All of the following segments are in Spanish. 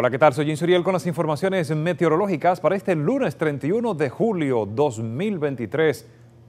Hola, ¿qué tal? Soy Insuriel con las informaciones meteorológicas para este lunes 31 de julio 2023.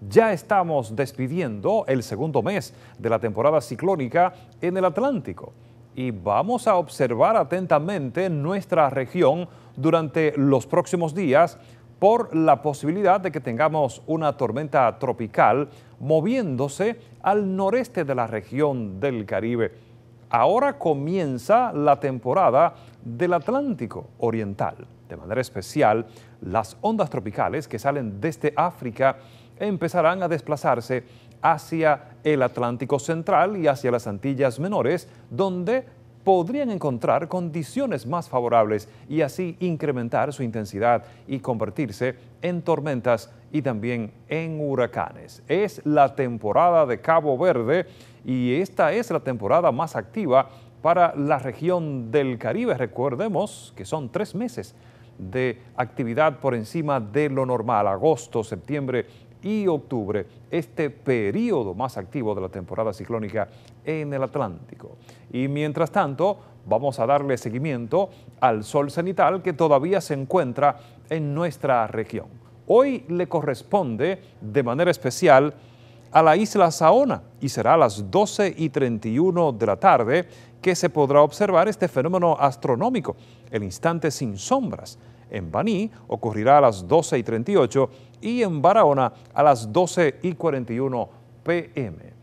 Ya estamos despidiendo el segundo mes de la temporada ciclónica en el Atlántico y vamos a observar atentamente nuestra región durante los próximos días por la posibilidad de que tengamos una tormenta tropical moviéndose al noreste de la región del Caribe. Ahora comienza la temporada del Atlántico Oriental. De manera especial, las ondas tropicales que salen desde África empezarán a desplazarse hacia el Atlántico Central y hacia las Antillas Menores, donde podrían encontrar condiciones más favorables y así incrementar su intensidad y convertirse en tormentas y también en huracanes. Es la temporada de Cabo Verde y esta es la temporada más activa para la región del Caribe. Recordemos que son tres meses de actividad por encima de lo normal, agosto, septiembre y octubre, este periodo más activo de la temporada ciclónica en el Atlántico. Y mientras tanto, vamos a darle seguimiento al sol cenital que todavía se encuentra en nuestra región. Hoy le corresponde de manera especial a la isla Saona y será a las 12 y 31 de la tarde que se podrá observar este fenómeno astronómico, el instante sin sombras. En Baní ocurrirá a las 12 y 38 y en Barahona a las 12 y 41 pm.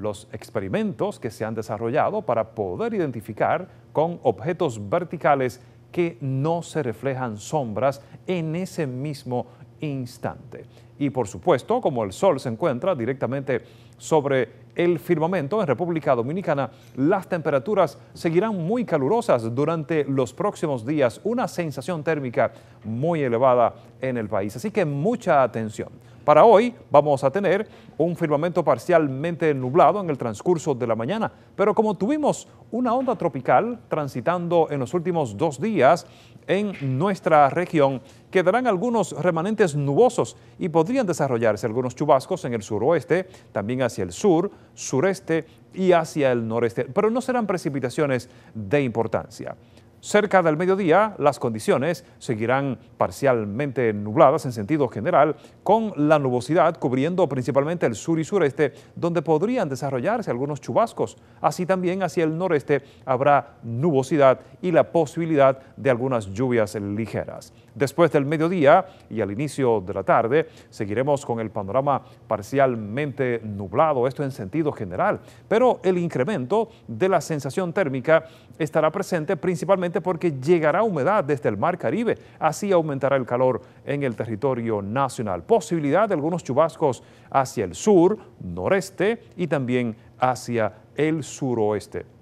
Los experimentos que se han desarrollado para poder identificar con objetos verticales que no se reflejan sombras en ese mismo instante. Y por supuesto, como el Sol se encuentra directamente sobre el firmamento en República Dominicana, las temperaturas seguirán muy calurosas durante los próximos días, una sensación térmica muy elevada en el país. Así que mucha atención. Para hoy vamos a tener un firmamento parcialmente nublado en el transcurso de la mañana, pero como tuvimos una onda tropical transitando en los últimos dos días en nuestra región, quedarán algunos remanentes nubosos y podrían desarrollarse algunos chubascos en el suroeste, también hacia el sur, sureste y hacia el noreste, pero no serán precipitaciones de importancia. Cerca del mediodía, las condiciones seguirán parcialmente nubladas en sentido general, con la nubosidad cubriendo principalmente el sur y sureste, donde podrían desarrollarse algunos chubascos. Así también hacia el noreste habrá nubosidad y la posibilidad de algunas lluvias ligeras. Después del mediodía y al inicio de la tarde, seguiremos con el panorama parcialmente nublado, esto en sentido general, pero el incremento de la sensación térmica estará presente principalmente porque llegará humedad desde el Mar Caribe. Así aumentará el calor en el territorio nacional. Posibilidad de algunos chubascos hacia el sur, noreste y también hacia el suroeste.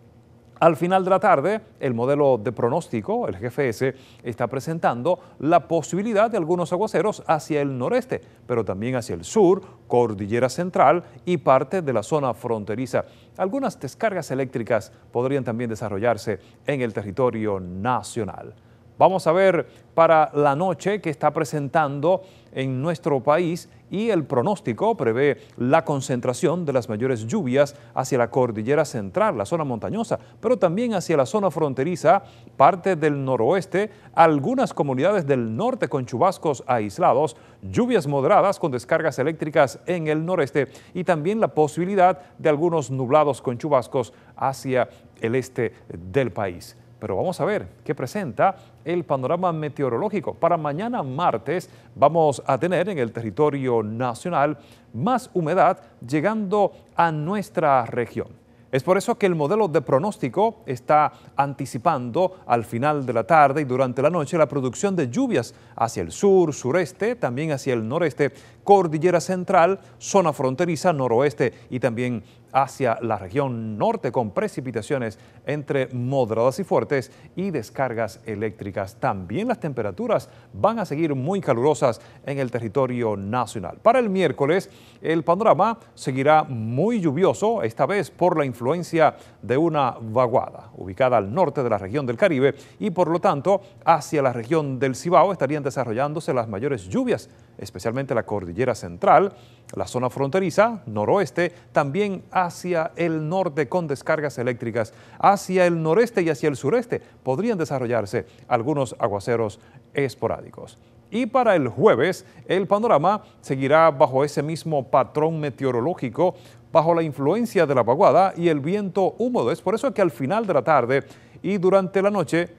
Al final de la tarde, el modelo de pronóstico, el GFS, está presentando la posibilidad de algunos aguaceros hacia el noreste, pero también hacia el sur, cordillera central y parte de la zona fronteriza. Algunas descargas eléctricas podrían también desarrollarse en el territorio nacional. Vamos a ver para la noche que está presentando en nuestro país y el pronóstico prevé la concentración de las mayores lluvias hacia la cordillera central, la zona montañosa, pero también hacia la zona fronteriza, parte del noroeste, algunas comunidades del norte con chubascos aislados, lluvias moderadas con descargas eléctricas en el noreste y también la posibilidad de algunos nublados con chubascos hacia el este del país. Pero vamos a ver qué presenta el panorama meteorológico. Para mañana martes vamos a tener en el territorio nacional más humedad llegando a nuestra región. Es por eso que el modelo de pronóstico está anticipando al final de la tarde y durante la noche la producción de lluvias hacia el sur, sureste, también hacia el noreste, cordillera central, zona fronteriza, noroeste y también hacia la región norte con precipitaciones entre moderadas y fuertes y descargas eléctricas. También las temperaturas van a seguir muy calurosas en el territorio nacional. Para el miércoles el panorama seguirá muy lluvioso, esta vez por la influencia de una vaguada ubicada al norte de la región del Caribe y por lo tanto hacia la región del Cibao estarían desarrollándose las mayores lluvias, especialmente la cordillera central, la zona fronteriza, noroeste, también hacia el norte con descargas eléctricas, hacia el noreste y hacia el sureste podrían desarrollarse algunos aguaceros esporádicos. Y para el jueves, el panorama seguirá bajo ese mismo patrón meteorológico, bajo la influencia de la vaguada y el viento húmedo. Es por eso que al final de la tarde y durante la noche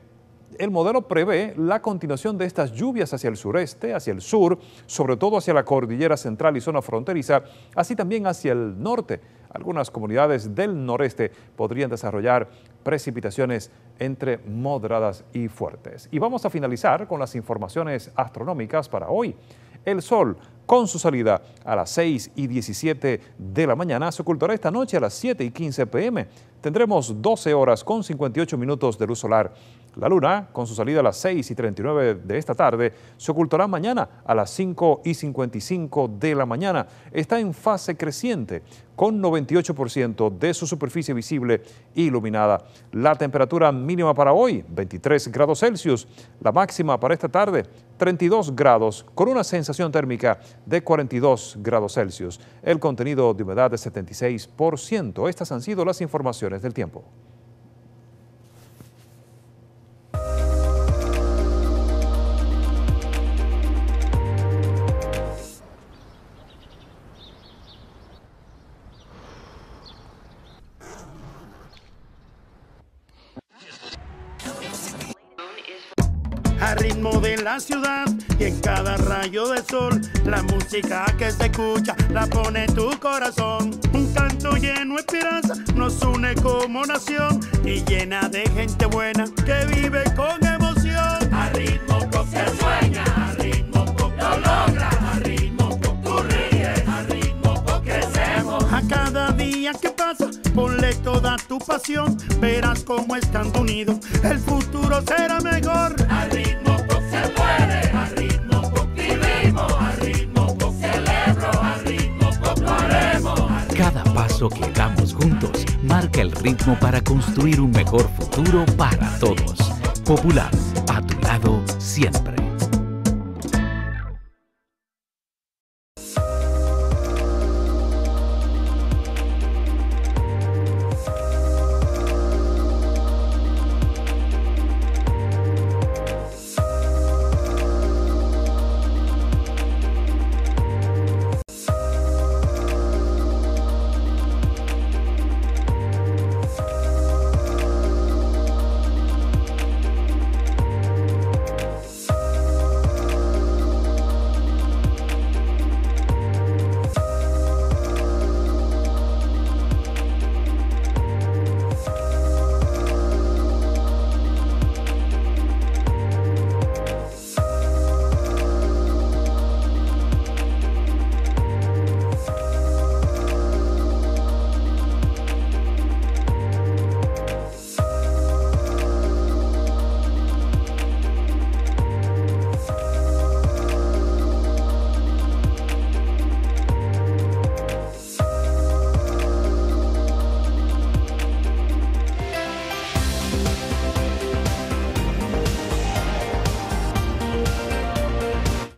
el modelo prevé la continuación de estas lluvias hacia el sureste, hacia el sur, sobre todo hacia la cordillera central y zona fronteriza, así también hacia el norte. Algunas comunidades del noreste podrían desarrollar precipitaciones entre moderadas y fuertes. Y vamos a finalizar con las informaciones astronómicas para hoy. El Sol, con su salida a las 6 y 17 de la mañana, se ocultará esta noche a las 7 y 15 pm. Tendremos 12 horas con 58 minutos de luz solar. La luna, con su salida a las 6 y 39 de esta tarde, se ocultará mañana a las 5 y 55 de la mañana. Está en fase creciente, con 98% de su superficie visible iluminada. La temperatura mínima para hoy, 23 grados Celsius. La máxima para esta tarde, 32 grados, con una sensación térmica de 42 grados Celsius. El contenido de humedad de 76%. Estas han sido las informaciones del tiempo. A ritmo de la ciudad. Y en cada rayo de sol la música que se escucha la pone tu corazón. Un canto lleno de esperanza nos une como nación y llena de gente buena que vive con emoción. A ritmo con se sueña ponle toda tu pasión verás cómo estando unidos el futuro será mejor a ritmo con se puede a ritmo con vivimos a ritmo con celebro a ritmo con lo haremos Cada paso que damos juntos marca el ritmo para construir un mejor futuro para todos. Popular, a tu lado siempre.